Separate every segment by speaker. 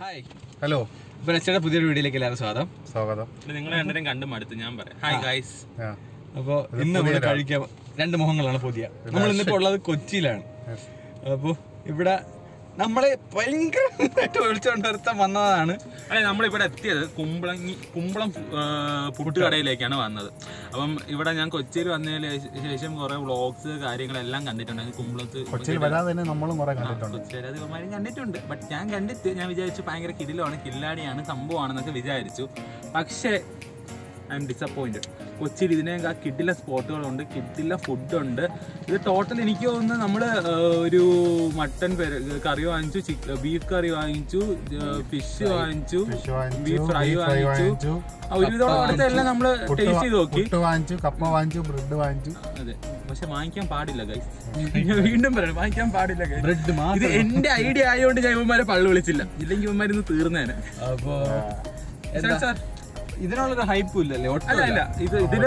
Speaker 1: Hi
Speaker 2: hello
Speaker 1: ഇപ്പൊ നെച്ചയുടെ പുതിയൊരു വീഡിയോയിലേക്ക് എല്ലാവരും സ്വാഗതം.
Speaker 2: സ്വാഗതം.
Speaker 3: നിങ്ങൾ രണ്ടുപേരും കണ്ടും അടുത്ത് ഞാൻ പറയാം. ഹായ് ഗൈസ്
Speaker 2: അപ്പൊ
Speaker 1: അപ്പോൾ ഇന്ന് ഇവിടെ കഴിക്കാൻ രണ്ട് മുഖങ്ങളാണ് പുതിയ. നമ്മൾ ഇന്നിപ്പോ ഉള്ളത് കൊച്ചിയിലാണ്. അപ്പോൾ ഇവിടെ നമ്മളെ ഭയങ്കരമായിട്ട് വിളിച്ചുകൊണ്ട് ഒരുത്തൻ വന്നതാണ്.
Speaker 3: അല്ലെ നമ്മളിവിടെ എത്തിയത് കുമ്പളങ്ങി കുമ്പളം പുട്ടുകടയിലേക്കാണ് വന്നത്. അപ്പം ഇവിടെ ഞാൻ കൊച്ചിയിൽ വന്നതിന് ശേഷം കുറെ വ്ളോഗ്സ് കാര്യങ്ങളെല്ലാം കണ്ടിട്ടുണ്ട്. കുമ്പളത്ത്
Speaker 2: കൊച്ചിയിൽ വരാതെ തന്നെ നമ്മളും കുറെ കണ്ടിട്ടുണ്ട്.
Speaker 3: കൊച്ചിയിലധികമാരും കണ്ടിട്ടുണ്ട്. ബട്ട് ഞാൻ കണ്ടിട്ട് ഞാൻ വിചാരിച്ചു ഭയങ്കര കിടിലാണ് കില്ലാടിയാണ് സംഭവമാണെന്നൊക്കെ വിചാരിച്ചു. പക്ഷേ ഐ എം ഡിസപ്പോയിന്റഡ് കൊച്ചിയിൽ ഇതിനേക്കാൾ കിട്ടില്ല സ്പോട്ടുകളുണ്ട് കിട്ടില്ല ഫുഡുണ്ട്. ഇത് ടോട്ടൽ എനിക്ക് തോന്നുന്നു നമ്മൾ ഒരു മട്ടൻ കറി വാങ്ങിച്ചു ബീഫ് കറി വാങ്ങിച്ചു ഫിഷ് വാങ്ങിച്ചു ബീഫ് ഫ്രൈ വാങ്ങിച്ചു.
Speaker 2: വാങ്ങിച്ചു
Speaker 3: ആ, ഒരുവിധം അവിടുത്തെ എല്ലാം നമ്മൾ
Speaker 2: പുട്ട്
Speaker 3: ടേസ്റ്റ്
Speaker 2: വാ-
Speaker 3: ചെയ്ത് നോക്കി.
Speaker 2: പുട്ട് വാങ്ങിച്ചു കപ്പ വാങ്ങിച്ചു ബ്രെഡ് വാങ്ങിച്ചു.
Speaker 3: അതെ പക്ഷെ വാങ്ങിക്കാൻ പാടില്ല ഗൈസ് വീണ്ടും പറയണം വാങ്ങിക്കാൻ പാടില്ല ഗൈസ്
Speaker 1: ബ്രെഡ്
Speaker 3: ഇത്
Speaker 1: മാത്രം
Speaker 3: എന്റെ ഐഡിയ ആയതുകൊണ്ട് ഞാൻ ഇവന്മാരെ പള്ളു വിളിച്ചില്ല. ഇല്ലെങ്കിൽ ഇവന്മാരിന്ന് തീർന്നേനെ.
Speaker 1: അപ്പോ
Speaker 3: സാർ,
Speaker 1: ഇതിനുള്ളൊരു ഹൈപ്പും ഇല്ലല്ലേ?
Speaker 3: അല്ല അല്ല. ഇത്
Speaker 2: ഇതിൽ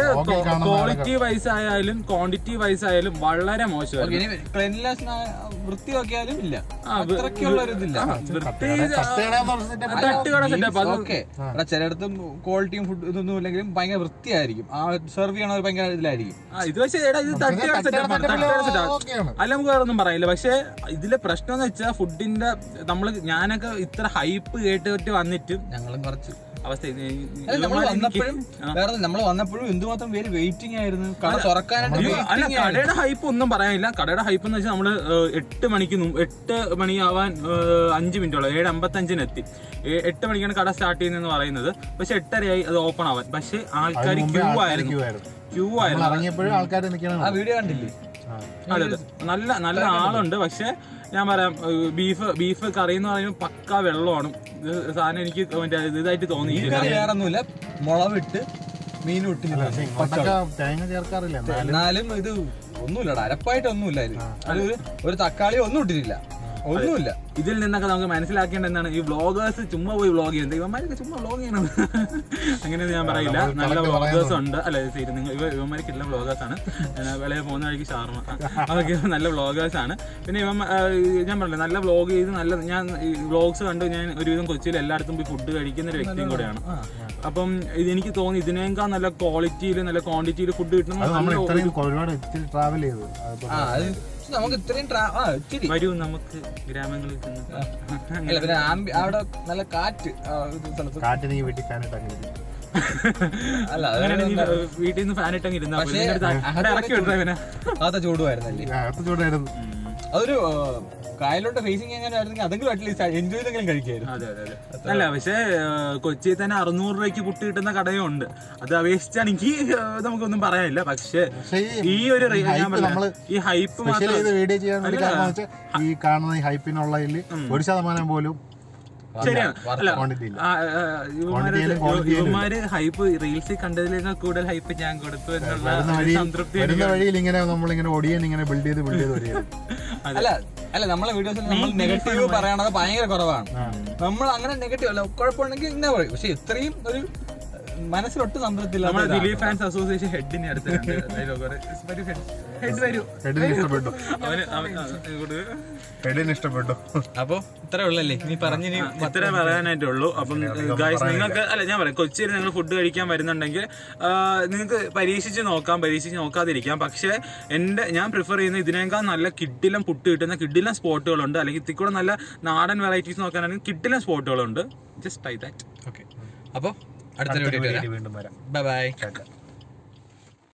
Speaker 3: ക്വാളിറ്റി വൈസ് ആയാലും ക്വാണ്ടിറ്റി വൈസ് ആയാലും വളരെ മോശമായിരുന്നു.
Speaker 1: ക്ലെൻലിനെസ് വൃത്തി നോക്കിയാലും ഇല്ല. അത്രയ്ക്കുള്ള ഒരു ഇതില്ല
Speaker 2: തട്ടുകട-
Speaker 3: സെറ്റപ്പ് അത്
Speaker 1: ചിലയിടത്തും ക്വാളിറ്റിയും ഫുഡ് ഇതൊന്നും ഇല്ലെങ്കിലും ഭയങ്കര വൃത്തിയായിരിക്കും. ആ സെർവ് ചെയ്യണവർ ഭയങ്കര ഇതിലായിരിക്കും.
Speaker 3: ഇത് പക്ഷേ എടാ ഇത് തട്ടുകട
Speaker 2: തട്ടുകട
Speaker 3: സെറ്റപ്പ് ആണ്. തട്ടുകട സെറ്റപ്പ് അല്ല നമുക്ക് വേറെ ഒന്നും പറയില്ല. പക്ഷേ ഇതിലെ പ്രശ്നം എന്ന് വെച്ചാൽ ഫുഡിന്റെ നമ്മൾ ഞാനൊക്കെ ഇത്ര ഹൈപ്പ് കേട്ടിട്ട് വന്നിട്ടും
Speaker 1: ഞങ്ങളും കുറച്ച്.
Speaker 3: അവസ്ഥ.
Speaker 1: നമ്മൾ വന്നപ്പോഴും വേറെ നമ്മൾ വന്നപ്പോഴും എന്തുമാത്രം പേര് വെയിറ്റിംഗ് ആയിരുന്നു. കട തുറക്കാനായിട്ട്
Speaker 3: അല്ല കടയുടെ ഹൈപ്പ് ഒന്നും പറയാനില്ല. കടയുടെ ഹൈപ്പ് എന്ന് വെച്ചാൽ നമ്മൾ എട്ട് മണിക്ക് എട്ട് മണിയാവാൻ അഞ്ച് മിനിറ്റോളം ഏഴ് അമ്പത്തഞ്ചിന് എത്തി. എട്ട് മണിക്കാണ് കട സ്റ്റാർട്ട് ചെയ്യുന്നതെന്ന് പറയുന്നത്. പക്ഷെ എട്ടരയായി അത് ഓപ്പൺ ആവാൻ. പക്ഷെ ആൾക്കാർ ക്യൂ ആയിരുന്നു. ക്യൂ
Speaker 2: നമ്മൾ
Speaker 3: ആയിരുന്നു
Speaker 1: ആ വീഡിയോ കണ്ടില്ലേ?
Speaker 3: അതെ അതെ. നല്ല നല്ല ആളുണ്ട്. പക്ഷെ ഞാൻ പറയാം ബീഫ് ബീഫ് കറി എന്ന് പറയുമ്പോൾ പക്ക വെള്ളമാണ്. സാധനം എനിക്ക് ഇതായിട്ട് തോന്നി.
Speaker 1: വേറൊന്നുമില്ല. വേറെ ഒന്നുമില്ല മുളവിട്ട് മീൻ ഇട്ടില്ല
Speaker 2: തേങ്ങ ചേർക്കാറില്ല. എന്നാലും
Speaker 1: ഇത് ഒന്നുമില്ലടാ അരപ്പായിട്ട് ഒന്നുമില്ല ഇത്. ഒരു തക്കാളി ഒന്നും ഇട്ടിട്ടില്ല. ഒന്നുമില്ല.
Speaker 3: ഇതിൽ നിന്നൊക്കെ നമുക്ക് മനസ്സിലാക്കേണ്ട എന്താണ് ഈ വ്ളോഗേഴ്സ് ചുമ്മാ പോയി വ്ളോഗ് ചെയ്യുന്നത്. ഇവന്മാരൊക്കെ ചുമ്മാ വ്ളോഗ് ചെയ്യണം. അങ്ങനെയൊന്നും ഞാൻ പറയില്ല. നല്ല വ്ളോഗേഴ്സ് ഉണ്ട്. അല്ല ശരി നിങ്ങൾ ഇവ ഇവന്മാർക്ക് ഇല്ല വ്ളോഗേഴ്സ് ആണ് വിളയെ പോകുന്ന വഴിക്ക് ഷാർമ അതൊക്കെ നല്ല വ്ളോഗേഴ്സ് ആണ്. പിന്നെ ഇവൻ ഞാൻ പറഞ്ഞില്ല നല്ല വ്ളോഗ് ചെയ്ത് നല്ല ഞാൻ ഈ വ്ളോഗ്സ് കണ്ടു ഞാൻ ഒരുവിധം കൊച്ചിയിൽ എല്ലായിടത്തും പോയി ഫുഡ് കഴിക്കുന്ന ഒരു വ്യക്തിയും കൂടെയാണ്. അപ്പം ഇത് എനിക്ക് തോന്നി ഇതിനേക്കാൾ നല്ല ക്വാളിറ്റിയിൽ നല്ല ക്വാണ്ടിറ്റിയിൽ ഫുഡ് കിട്ടുന്ന
Speaker 2: നമ്മൾ ഒരുപാട് ട്രാവൽ ചെയ്തു.
Speaker 1: നമുക്ക് ഇത്രയും
Speaker 3: വരൂ നമുക്ക് ഗ്രാമങ്ങളിൽ
Speaker 1: അല്ല പിന്നെ ആംബി- അവിടെ നല്ല കാറ്റ്
Speaker 2: കാറ്റ് ഈ വീട്ടിൽ ഫാനിട്ട് അങ്ങനെ
Speaker 1: അല്ല
Speaker 3: അങ്ങനെ നീ വീട്ടിൽ നിന്ന് ഫാൻ ഇട്ടങ്ങ് ഇരുന്നാ
Speaker 1: അകത്തെ ചൂടുമായിരുന്നല്ലേ
Speaker 2: അകത്ത് ചൂടായിരുന്നു.
Speaker 1: അതൊരു കായലോട്ട് ഫേസിങ് എങ്ങനെ ആയിരുന്നെങ്കിൽ അതെങ്കിലും അറ്റ്ലീസ്റ്റ് എൻജോയ് ചെയ്തെങ്കിലും കഴിക്കായിരുന്നു
Speaker 3: അതെ അതെ അതെ. അല്ല പക്ഷേ കൊച്ചിയിൽ തന്നെ അറുന്നൂറ് രൂപയ്ക്ക് പുട്ട് കിട്ടുന്ന കടയും ഉണ്ട് അത് അപേക്ഷിച്ചാണെങ്കിൽ നമുക്കൊന്നും പറയാനില്ല. പക്ഷേ ഈ ഒരു ഈ ഹൈപ്പ് മാത്രം
Speaker 2: വീഡിയോ ചെയ്യാൻ വേണ്ടി കാരണം ഈ കാണുന്ന ഈ ഹൈപ്പിനുള്ളതിൽ ഒരു ശതമാനം പോലും
Speaker 3: ശരിയാണ്. അല്ല ഇവന്മാര് ഇവന്മാര് ഹൈപ്പ് റീൽസിൽ കണ്ടതിലേക്കാൾ കൂടുതൽ ഹൈപ്പ് ഞാൻ കൊടുത്തു എന്നുള്ള സംതൃപ്തി
Speaker 2: വഴിയിൽ ഇങ്ങനെ നമ്മളിങ്ങനെ ഒടിയൻ ഇങ്ങനെ ബിൽഡ് ചെയ്ത് ബിൽഡ് ചെയ്ത്
Speaker 1: അല്ല അല്ല നമ്മളെ വീഡിയോസിൽ നമ്മൾ നെഗറ്റീവ് പറയണത് ഭയങ്കര കുറവാണ്. നമ്മൾ അങ്ങനെ നെഗറ്റീവ് അല്ല കുഴപ്പമുണ്ടെങ്കിൽ ഇങ്ങനെ പറയും. പക്ഷെ ഇത്രയും ഒരു മനസ്സിലൊട്ടും സംതൃപ്തില്ല
Speaker 3: നമ്മുടെ ദിലീപ് ഫാൻസ് അസോസിയേഷൻ ഹെഡിനെ അടുത്ത് ഹെഡ് വരൂ.
Speaker 2: ഇഷ്ടപ്പെട്ടു. ഹെഡിന്
Speaker 1: അപ്പൊ ഇത്രേ ഉള്ളല്ലേ? നീ പറഞ്ഞു
Speaker 3: ഇത്രേ പറയാനായിട്ടുള്ളൂ അപ്പം ഗായ്സ് നിങ്ങൾക്ക് അല്ല ഞാൻ പറയാം. കൊച്ചിയിൽ നിങ്ങൾ ഫുഡ് കഴിക്കാൻ വരുന്നുണ്ടെങ്കിൽ നിങ്ങൾക്ക് പരീക്ഷിച്ച് നോക്കാം പരീക്ഷിച്ച് നോക്കാതിരിക്കാം. പക്ഷേ എന്റെ ഞാൻ പ്രിഫർ ചെയ്യുന്ന ഇതിനേക്കാൾ നല്ല കിഡിലും പുട്ട് കിട്ടുന്ന കിഡിലും സ്പോട്ടുകളുണ്ട്. അല്ലെങ്കിൽ ഇതിക്കൂടെ നല്ല നാടൻ വെറൈറ്റീസ് നോക്കാനാണെങ്കിൽ കിഡിലും സ്പോട്ടുകളുണ്ട്. ജസ്റ്റ് ഐ ദാറ്റ്
Speaker 1: ഓക്കെ അപ്പൊ അടുത്തൊരു വീഡിയോ
Speaker 2: വീണ്ടും വരാം.
Speaker 1: Bye bye